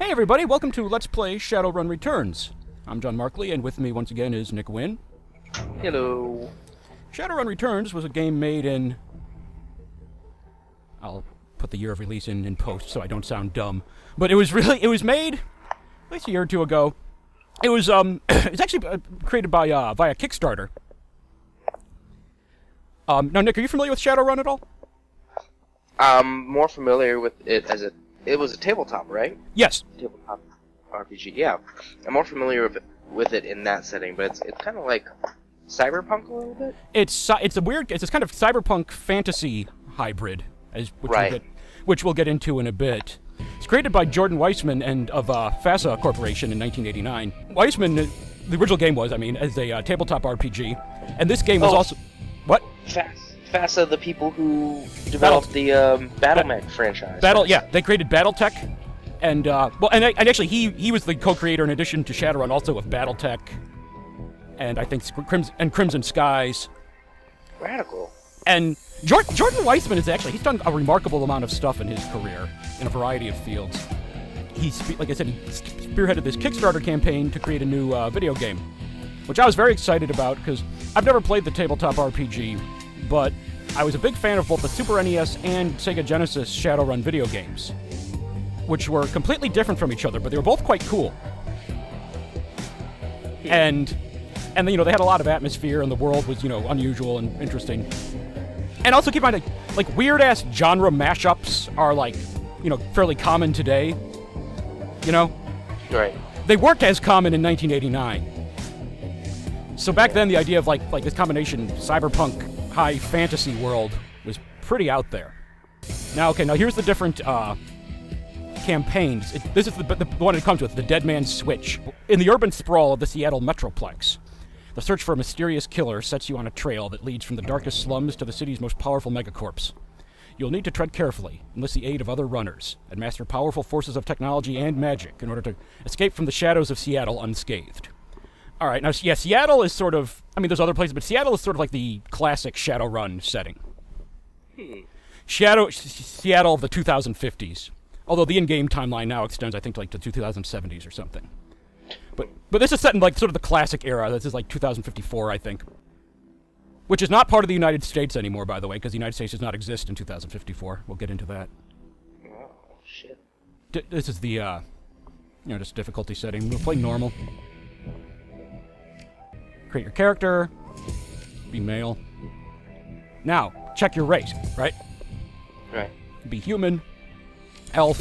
Hey everybody, welcome to Let's Play Shadowrun Returns. I'm John Markley, and with me once again is Nick Wynn. Hello. Shadowrun Returns was a game made in... I'll put the year of release in in post so I don't sound dumb. But it was really, it was made at least a year or two ago. It was, um, it's actually uh, created by, uh, via Kickstarter. Um, now Nick, are you familiar with Shadowrun at all? I'm more familiar with it as a. It was a tabletop, right? Yes. Tabletop RPG. Yeah, I'm more familiar with it, with it in that setting, but it's it's kind of like cyberpunk a little bit. It's it's a weird it's this kind of cyberpunk fantasy hybrid, as which Right. we'll get which we'll get into in a bit. It's created by Jordan Weisman and of uh, FASA Corporation in 1989. Weisman, uh, the original game was, I mean, as a uh, tabletop RPG, and this game was Oh. also what Fast. FASA, the people who developed the um, BattleMech franchise. Battle. Yeah, they created BattleTech, and uh, well, and, and actually he he was the co-creator in addition to Shadowrun also of BattleTech, and I think Crimson and Crimson Skies. Radical. And Jor- Jordan Weisman is actually he's done a remarkable amount of stuff in his career in a variety of fields. He, spe- like I said, he spearheaded this Kickstarter campaign to create a new uh, video game, which I was very excited about because I've never played the tabletop RPG, but I was a big fan of both the Super NES and Sega Genesis Shadowrun video games, which were completely different from each other, but they were both quite cool. And and you know they had a lot of atmosphere, and the world was you know unusual and interesting. And also keep in mind, like, like weird ass genre mashups are like, you know, fairly common today. You know, Right. they weren't as common in 1989. So back then, the idea of like like this combination cyberpunk high fantasy world was pretty out there. Now, okay, now here's the different uh, campaigns. It, this is the, the one it comes with, the Dead Man's Switch. In the urban sprawl of the Seattle Metroplex, the search for a mysterious killer sets you on a trail that leads from the darkest slums to the city's most powerful megacorps. You'll need to tread carefully, enlist the aid of other runners, and master powerful forces of technology and magic in order to escape from the shadows of Seattle unscathed. All right, now, yeah, Seattle is sort of, I mean, there's other places, but Seattle is sort of like the classic Shadowrun setting. Shadow, S- Seattle of the 2050s. Although the in-game timeline now extends, I think, to like to 2070s or something. But but this is set in like sort of the classic era. This is like 2054, I think. Which is not part of the United States anymore, by the way, because the United States does not exist in 2054. We'll get into that. Oh shit. D- this is the, uh, you know, just difficulty setting. We'll play normal. Create your character. Be male. Now, check your race, right? Right. Be human, elf,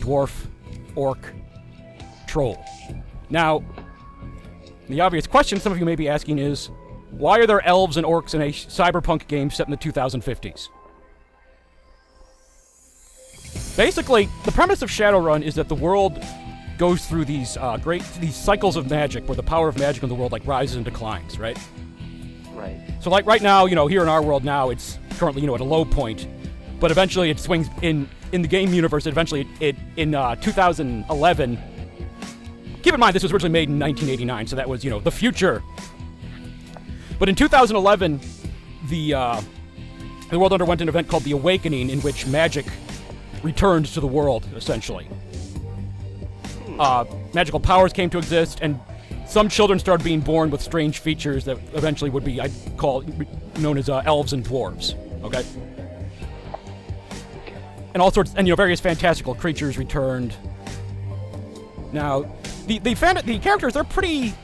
dwarf, orc, troll. Now, the obvious question some of you may be asking is why are there elves and orcs in a cyberpunk game set in the 2050s? Basically, the premise of Shadowrun is that the world goes through these uh, great these cycles of magic where the power of magic in the world like rises and declines, right? Right. So like right now, you know, here in our world now, it's currently you know at a low point, but eventually it swings in in the game universe. Eventually, it, in uh, 2011. Keep in mind this was originally made in 1989, so that was you know the future. But in 2011, the uh, the world underwent an event called the Awakening, in which magic returned to the world essentially. Uh, magical powers came to exist, and some children started being born with strange features that eventually would be, I'd call, known as uh, elves and dwarves. Okay. And all sorts, and you know, various fantastical creatures returned. Now, the the fan, the characters, they're pretty.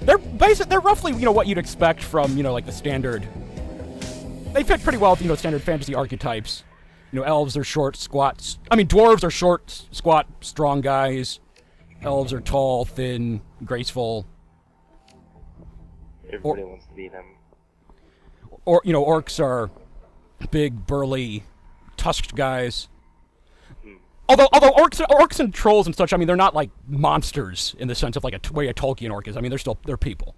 They're basic. They're roughly, you know, what you'd expect from, you know, like the standard. They fit pretty well with, you know, standard fantasy archetypes. You know, elves are short, squat. I mean, dwarves are short, squat, strong guys. Elves are tall, thin, graceful. Everybody wants to be them. Or you know, orcs are big, burly, tusked guys. Hmm. Although, although orcs, orcs and trolls and such, I mean, they're not like monsters in the sense of like a way a Tolkien orc is. I mean, they're still they're people.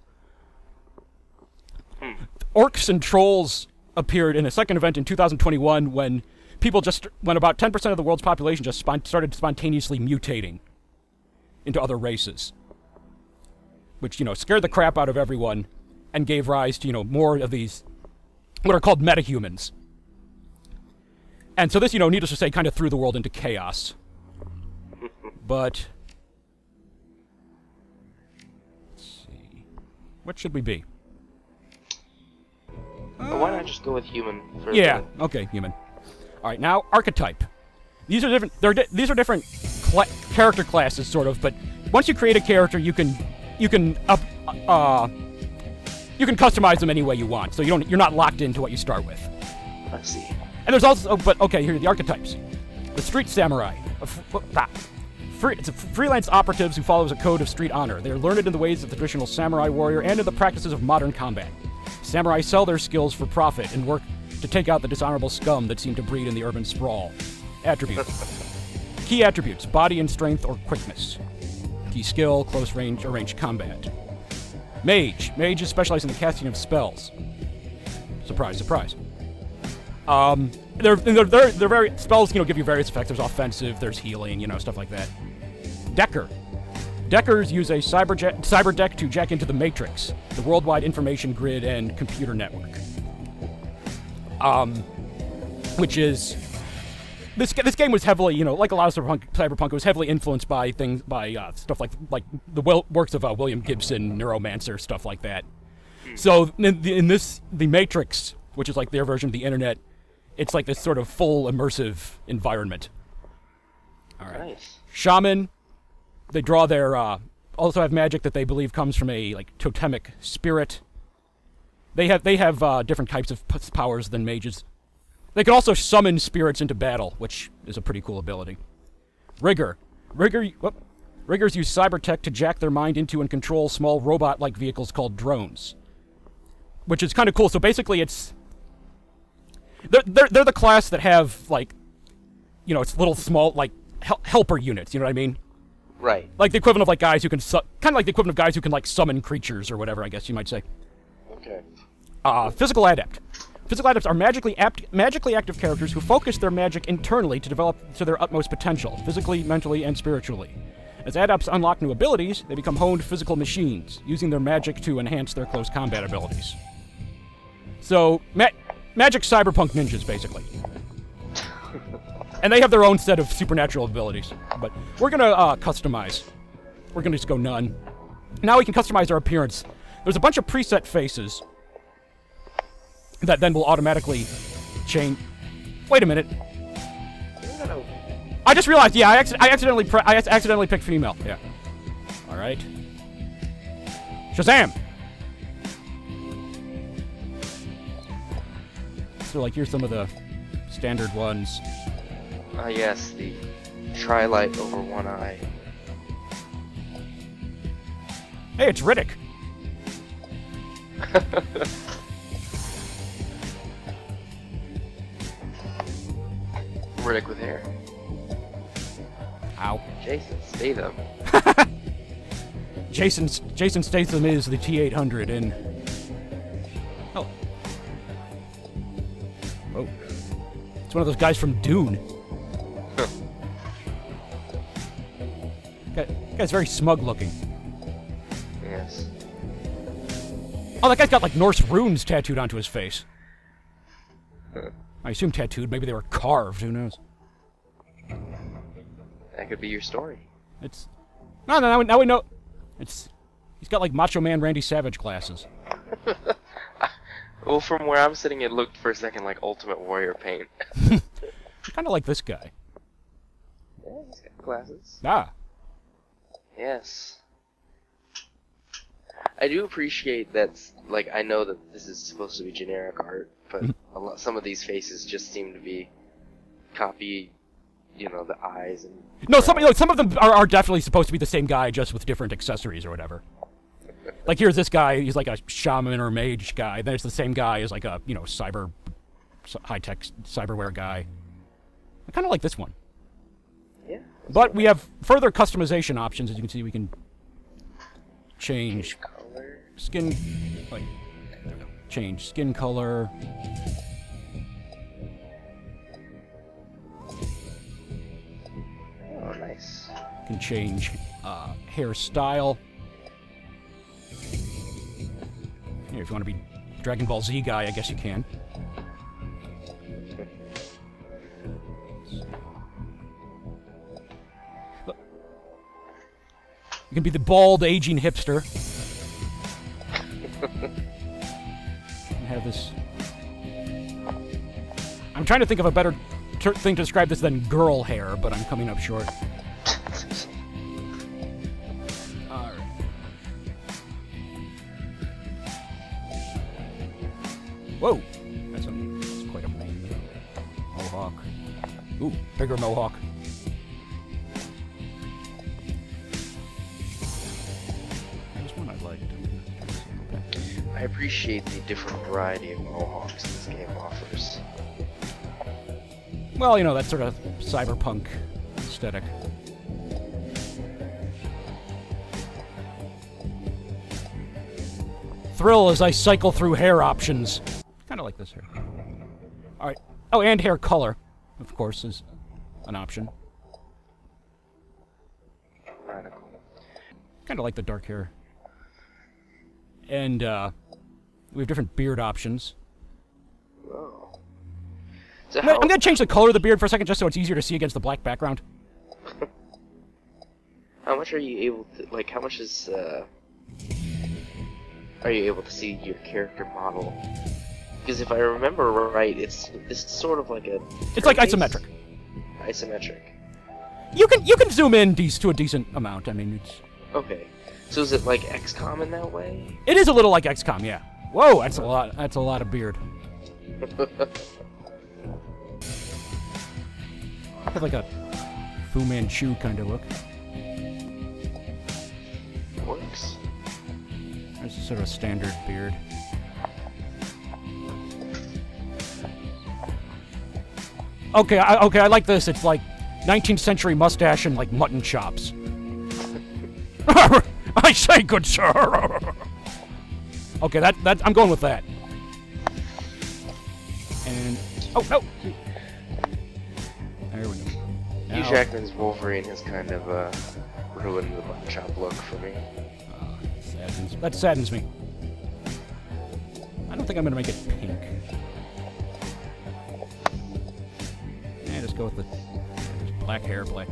Hmm. Orcs and trolls appeared in a second event in 2021 when people just when about 10% of the world's population just spon- started spontaneously mutating into other races, which you know scared the crap out of everyone and gave rise to you know more of these what are called metahumans. And so this, you know, needless to say, kind of threw the world into chaos. but let's see. What should we be? But why not just go with human? For Yeah. Okay, human. All right, now archetype. These are different. They're di- these are different cla character classes, sort of. But once you create a character, you can you can up uh you can customize them any way you want. So you don't you're not locked into what you start with. I see. And there's also, oh, but okay, here are the archetypes. The street samurai. Ah, free, it's freelance operatives who follows a code of street honor. They are learned in the ways of the traditional samurai warrior and in the practices of modern combat. Samurai sell their skills for profit and work to take out the dishonorable scum that seem to breed in the urban sprawl. Attributes. Key attributes: body and strength or quickness. Key skill: close range or range combat. Mage. Mages specialize in the casting of spells. Surprise, surprise. Um, they're, they're, they're, they're very spells. You know, give you various effects. There's offensive. There's healing. You know, stuff like that. Decker. Deckers use a cyber cyber deck to jack into the Matrix, the worldwide information grid and computer network. Um, which is this this game was heavily, you know, like a lot of cyberpunk, cyberpunk, it was heavily influenced by things by uh, stuff like like the wel- works of uh, William Gibson, Neuromancer, stuff like that. So in, the, in this, the Matrix, which is like their version of the internet, it's like this sort of full immersive environment. All right. Nice. Shaman, they draw their uh, also have magic that they believe comes from a like totemic spirit. They have they have uh, different types of powers than mages. They can also summon spirits into battle, which is a pretty cool ability. Rigger, rigger, whoop. riggers use cyber tech to jack their mind into and control small robot-like vehicles called drones, which is kind of cool. So basically, it's they're, they're they're the class that have like, you know, it's little small like hel- helper units. You know what I mean? Right. Like the equivalent of like guys who can su- kind of like the equivalent of guys who can like summon creatures or whatever. I guess you might say. Okay. Uh, physical adept. Physical adepts are magically apt, magically active characters who focus their magic internally to develop to their utmost potential, physically, mentally, and spiritually. As adepts unlock new abilities, they become honed physical machines, using their magic to enhance their close combat abilities. So, ma- magic cyberpunk ninjas, basically. and they have their own set of supernatural abilities. But we're gonna uh, customize. We're gonna just go none. Now we can customize our appearance. There's a bunch of preset faces that then will automatically change. Wait a minute. I just realized. Yeah, I, acc- I accidentally pre- I ac- accidentally picked female. Yeah. All right. Shazam. So like here's some of the standard ones. Ah, yes, the tri-light over one eye. Hey, it's Riddick. Riddick with hair. Ow. Jason Statham. Jason Jason Statham is the T800 in. Oh. Oh. It's one of those guys from Dune. Guy, guy's very smug looking. Oh, that guy's got like Norse runes tattooed onto his face. I assume tattooed. Maybe they were carved. Who knows? That could be your story. It's no, no. Now we, now we know. It's he's got like Macho Man Randy Savage glasses. Well, from where I'm sitting, it looked for a second like Ultimate Warrior paint. Kind of like this guy. yeah, he's got glasses. Ah, Yes. I do appreciate that. Like, I know that this is supposed to be generic art, but mm-hmm. a lot, some of these faces just seem to be copy. You know, the eyes and. no. Some like, some of them are, are definitely supposed to be the same guy, just with different accessories or whatever. Like here's this guy. He's like a shaman or mage guy. Then it's the same guy as like a you know cyber, high tech cyberware guy. I kind of like this one. Yeah. But we have further customization options. As you can see, we can change. Skin, like change skin color. Oh, nice. Can change uh, hairstyle. Here, if you want to be Dragon Ball Z guy, I guess you can. You can be the bald, aging hipster. Trying to think of a better ter- thing to describe this than girl hair, but I'm coming up short. Well, you know, that sort of cyberpunk aesthetic. Thrill as I cycle through hair options. Kind of like this hair. Alright. Oh, and hair color, of course, is an option. Radical. Kind of like the dark hair. And, uh, we have different beard options. I'm gonna, I'm gonna change the color of the beard for a second just so it's easier to see against the black background. how much are you able to like? How much is uh? Are you able to see your character model? Because if I remember right, it's it's sort of like a. It's like isometric. Isometric. You can you can zoom in to a decent amount. I mean, it's Okay. So is it like XCOM in that way? it is a little like XCOM, yeah. Whoa, that's a lot. That's a lot of beard. Have like a Fu Manchu kind of look. Works. That's sort of a standard beard. Okay, I, okay, I like this. It's like 19th century mustache and like mutton chops. I say, good sir. okay, that that I'm going with that. And oh no. Hugh Jackman's Wolverine has kind of uh, ruined the mutton chop look for me. Uh, saddens, that saddens me. I don't think I'm gonna make it pink. Yeah, just go with the just black hair, black.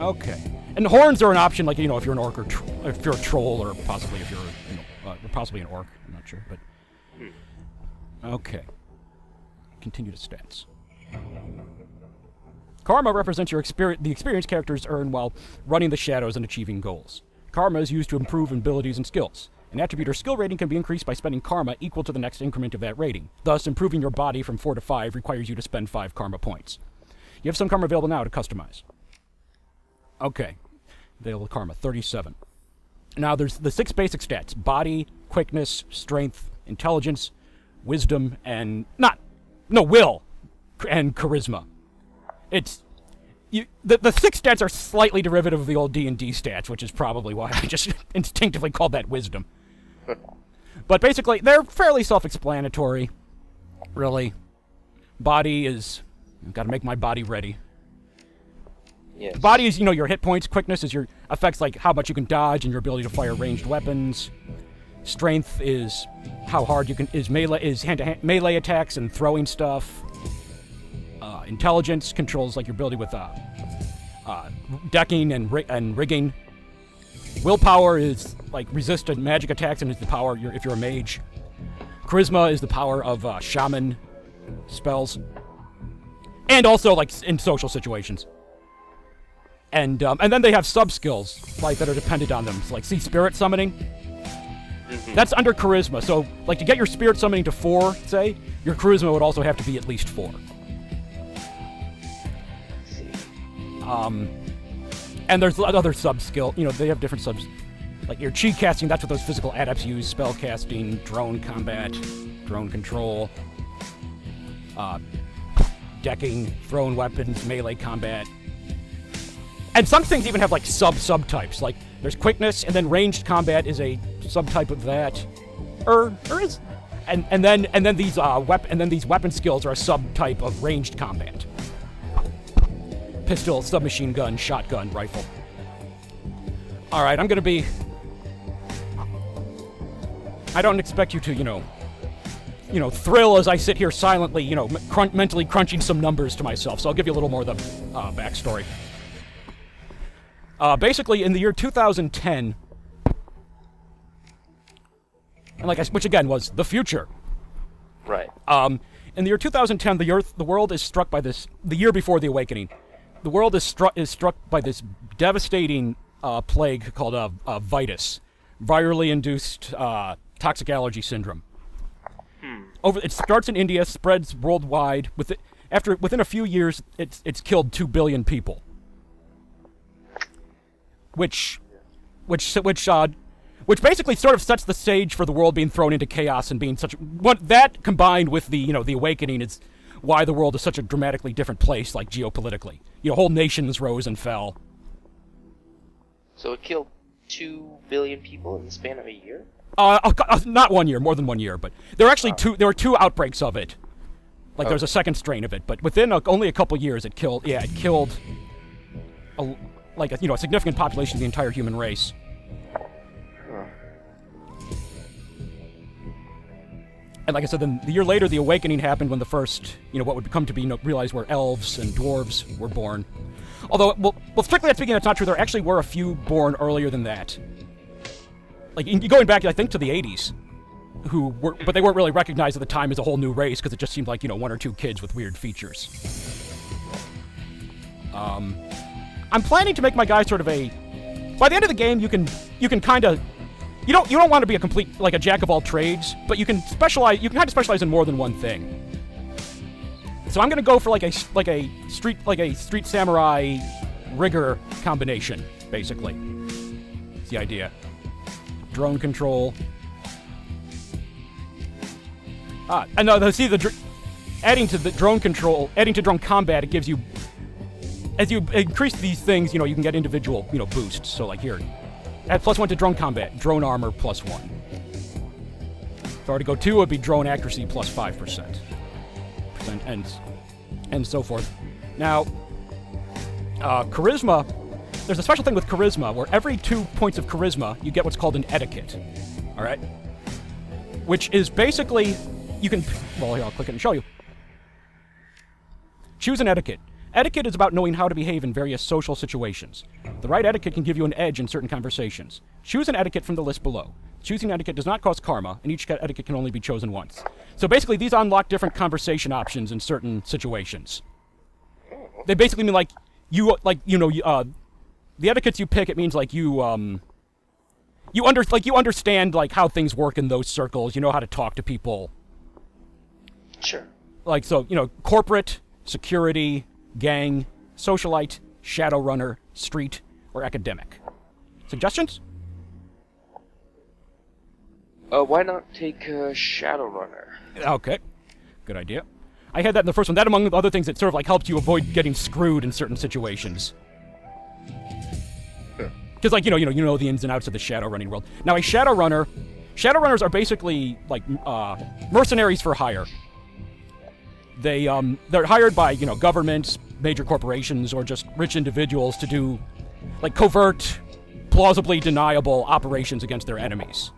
Okay, and horns are an option, like you know, if you're an orc or if you're a troll, or possibly if you're, you know, uh, possibly an orc. I'm not sure, but okay. Continue to stats. Karma represents your experience, the experience characters earn while running the shadows and achieving goals. Karma is used to improve abilities and skills. An attribute or skill rating can be increased by spending karma equal to the next increment of that rating. Thus, improving your body from 4 to 5 requires you to spend 5 karma points. You have some karma available now to customize. Okay. Available karma, 37. Now, there's the six basic stats body, quickness, strength, intelligence, wisdom, and. Not. No, will, and charisma it's you, the, the six stats are slightly derivative of the old D&D stats, which is probably why I just instinctively called that wisdom. but basically, they're fairly self-explanatory, really. Body is... I've got to make my body ready. Yes. Body is, you know, your hit points. Quickness is your affects, like, how much you can dodge and your ability to fire ranged weapons. Strength is how hard you can... is melee, is hand-to-hand melee attacks and throwing stuff. Uh, intelligence controls like your ability with uh, uh, decking and ri- and rigging. Willpower is like resistant magic attacks and is the power you're, if you're a mage. Charisma is the power of uh, shaman spells, and also like in social situations. And um, and then they have sub skills like that are dependent on them. So, like see spirit summoning. That's under charisma. So like to get your spirit summoning to four, say your charisma would also have to be at least four. Um, and there's other sub skill. You know, they have different subs. Like your chi casting, that's what those physical adepts use. Spell casting, drone combat, drone control, uh, decking, thrown weapons, melee combat. And some things even have like sub subtypes. Like there's quickness, and then ranged combat is a subtype of that. Or or is and and then and then these uh wep- and then these weapon skills are a subtype of ranged combat pistol, submachine gun, shotgun, rifle. All right, I'm gonna be. I don't expect you to, you know, you know, thrill as I sit here silently, you know, crun mentally crunching some numbers to myself. So I'll give you a little more of the uh, backstory. Uh, basically, in the year 2010, and like I, which again was the future. Right. Um, in the year 2010, the Earth, the world is struck by this. The year before the awakening, the world is struck is struck by this devastating uh, plague called uh, uh, VITAS, virally induced uh, toxic allergy syndrome. Over, it starts in India, spreads worldwide. With it, after within a few years, it's it's killed two billion people. Which, which which uh, which basically sort of sets the stage for the world being thrown into chaos and being such what that combined with the you know the awakening is why the world is such a dramatically different place like geopolitically. You know whole nations rose and fell. So it killed two billion people in the span of a year. uh, uh, uh, not one year more than one year but there are actually two there were two outbreaks of it. Like there's a second strain of it but within a, only a couple years it killed yeah it killed a, like a, you know a significant population of the entire human race And like I said, then the year later, the awakening happened when the first, you know, what would come to be no- realized were elves and dwarves were born. Although, well, well, strictly speaking, that's not true. There actually were a few born earlier than that. Like going back, I think, to the '80s, who were, but they weren't really recognized at the time as a whole new race because it just seemed like you know one or two kids with weird features. Um, I'm planning to make my guy sort of a. By the end of the game, you can you can kind of you don't you don't want to be a complete like a jack of all trades, but you can specialize. You can kind of specialize in more than one thing. So I'm gonna go for like a like a street like a street samurai rigger combination, basically. It's the idea. Drone control. Ah, and no, see the dr- adding to the drone control, adding to drone combat, it gives you as you increase these things, you know, you can get individual, you know, boosts. So like here, Add plus one to drone combat. Drone armor plus one. If I were to go two, it would be drone accuracy plus five percent. And, and and so forth. Now, uh, charisma. There's a special thing with charisma where every two points of charisma, you get what's called an etiquette. All right. Which is basically you can. Well, here I'll click it and show you. Choose an etiquette. Etiquette is about knowing how to behave in various social situations. The right etiquette can give you an edge in certain conversations. Choose an etiquette from the list below. Choosing etiquette does not cause karma, and each etiquette can only be chosen once. So basically, these unlock different conversation options in certain situations. They basically mean like you like you know uh, the etiquettes you pick. It means like you um you under like you understand like how things work in those circles. You know how to talk to people. Sure. Like so, you know, corporate, security, gang, socialite, shadowrunner, street, or academic. Suggestions? Uh, why not take uh, Shadowrunner? Okay, good idea. I had that in the first one. That, among other things, it sort of like helped you avoid getting screwed in certain situations. Because, like you know, you know, you know the ins and outs of the shadow running world. Now, a shadow runner, shadow runners are basically like uh, mercenaries for hire. They um, they're hired by you know governments, major corporations, or just rich individuals to do like covert, plausibly deniable operations against their enemies.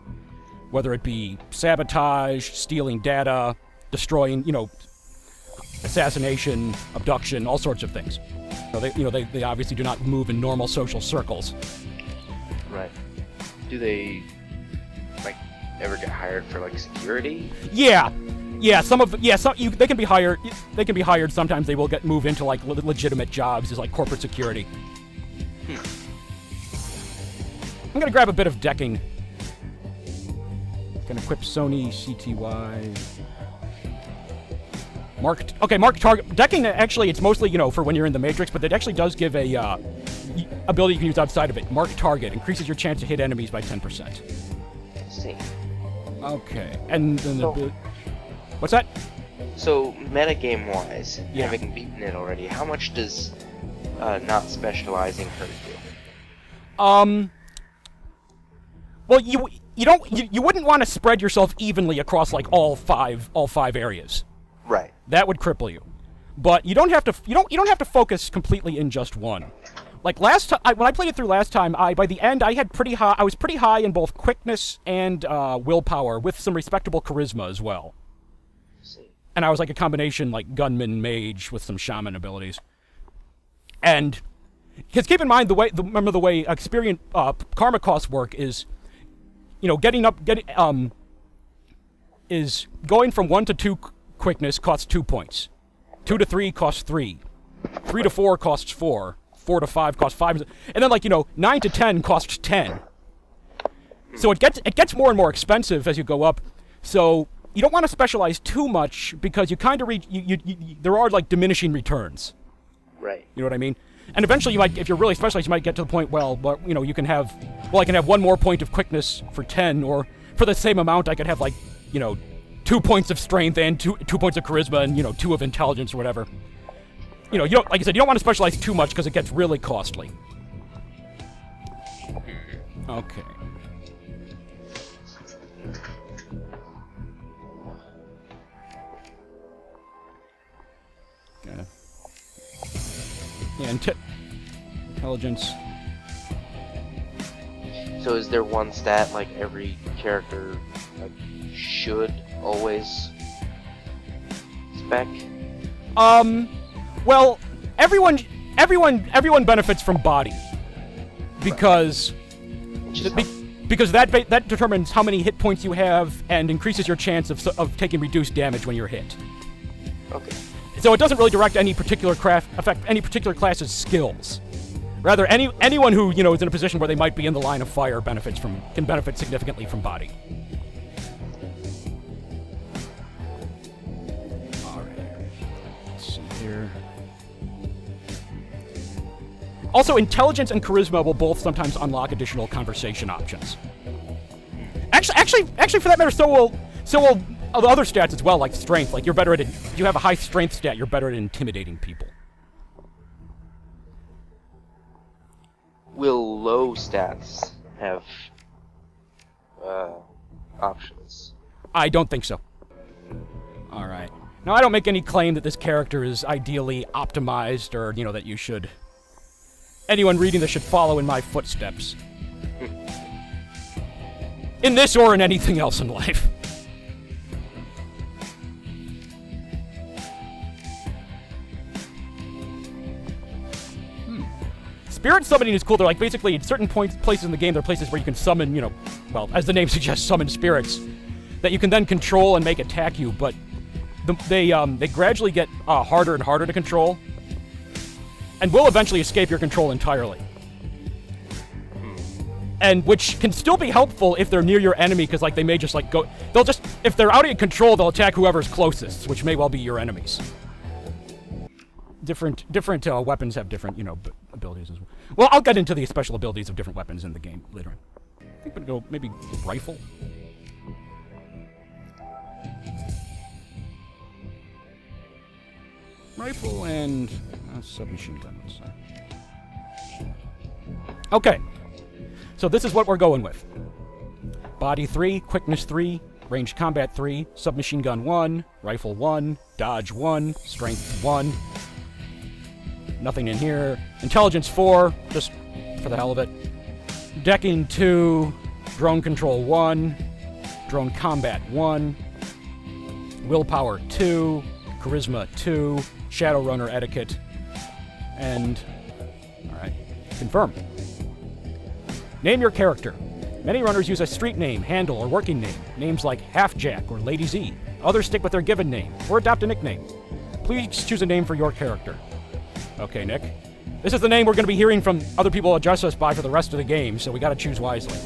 Whether it be sabotage, stealing data, destroying, you know, assassination, abduction, all sorts of things. So they, you know, they, they obviously do not move in normal social circles. Right. Do they like ever get hired for like security? Yeah, yeah. Some of yeah, some you, they can be hired. They can be hired. Sometimes they will get move into like le- legitimate jobs as like corporate security. I'm gonna grab a bit of decking. Gonna equip Sony CTY. Mark. Okay, mark target. Decking actually, it's mostly you know for when you're in the Matrix, but it actually does give a uh, ability you can use outside of it. Mark target increases your chance to hit enemies by 10%. Let's see. Okay, and then the. What's that? So metagame wise, Yeah. having beaten it already, how much does uh, not specializing hurt you? Um. Well, you you don't you, you wouldn't want to spread yourself evenly across like all five all five areas. Right. That would cripple you. But you don't have to you don't you don't have to focus completely in just one. Like last time when I played it through last time, I by the end I had pretty high I was pretty high in both quickness and uh, willpower with some respectable charisma as well. And I was like a combination like gunman mage with some shaman abilities. And because keep in mind the way the, remember the way experience uh, karma costs work is, you know, getting up getting um is going from one to two quickness costs two points, two to three costs three, three to four costs four, four to five costs five, and then like you know nine to ten costs ten. So it gets it gets more and more expensive as you go up. So you don't want to specialize too much because you kind of reach you, you, you, there are like diminishing returns. Right. You know what I mean? And eventually, you might, if you're really specialized, you might get to the point. Well, well, you know, you can have, well, I can have one more point of quickness for ten, or for the same amount, I could have like, you know, two points of strength and two two points of charisma and you know two of intelligence or whatever. You know, you don't like I said, you don't want to specialize too much because it gets really costly. Okay. Okay. Yeah, inte intelligence. So is there one stat like every character like should always spec? Um, well, everyone, everyone, everyone benefits from body because Which is be- because that ba- that determines how many hit points you have and increases your chance of of taking reduced damage when you're hit. okay. So it doesn't really direct any particular craft affect any particular class's skills. Rather, any anyone who you know is in a position where they might be in the line of fire benefits from can benefit significantly from body. All right. Let's see here. Also, intelligence and charisma will both sometimes unlock additional conversation options. Actually, actually, actually, for that matter, so will so will other stats as well, like strength. Like you're better at it. You have a high strength stat, you're better at intimidating people. Will low stats have uh, options? I don't think so. All right. Now, I don't make any claim that this character is ideally optimized or, you know, that you should. Anyone reading this should follow in my footsteps. In this or in anything else in life. Spirit summoning is cool. They're like basically at certain points, places in the game, there are places where you can summon, you know, well, as the name suggests, summon spirits that you can then control and make attack you. But the, they um, they gradually get uh, harder and harder to control, and will eventually escape your control entirely. And which can still be helpful if they're near your enemy, because like they may just like go, they'll just if they're out of control, they'll attack whoever's closest, which may well be your enemies. Different different uh, weapons have different you know abilities as well. Well, I'll get into the special abilities of different weapons in the game later. on. I think we'd go maybe rifle. Rifle and uh, submachine gun. Okay, so this is what we're going with. Body 3, quickness 3, range combat 3, submachine gun 1, rifle 1, dodge 1, strength 1. Nothing in here. Intelligence 4, just for the hell of it. Decking 2, drone control 1, drone combat 1, willpower 2, charisma 2, shadowrunner etiquette, and. Alright, confirm. Name your character. Many runners use a street name, handle, or working name. Names like Half-Jack or Lady Z. Others stick with their given name, or adopt a nickname. Please choose a name for your character. Okay, Nick. This is the name we're going to be hearing from other people address us by for the rest of the game, so we got to choose wisely.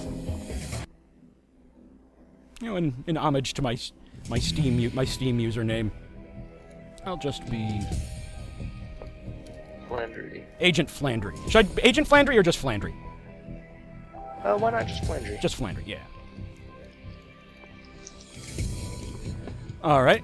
You know, in, in homage to my my Steam my Steam username, I'll just be Flandry. Agent Flandry. Should I Agent Flandry or just Flandry? Uh, why not just Flandry? Just Flandry, yeah. All right.